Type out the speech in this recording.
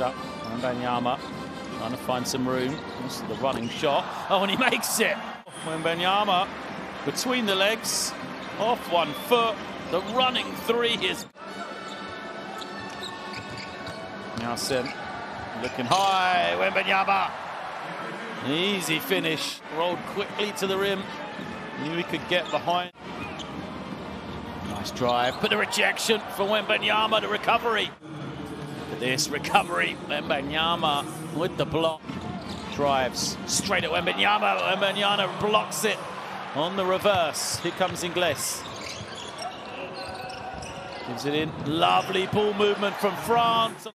it up. Wembanyama trying to find some room. This is the running shot. Oh, and he makes it. Wembanyama between the legs, off one foot. The running three is. Nelson looking high. Wembanyama. Easy finish. Rolled quickly to the rim. Knew he could get behind. Nice drive, but the rejection for Wembanyama, the recovery. This recovery, Wembanyama with the block. Drives straight at Wembanyama, Wembanyama blocks it on the reverse. Here comes Ingles. Gives it in, lovely ball movement from France.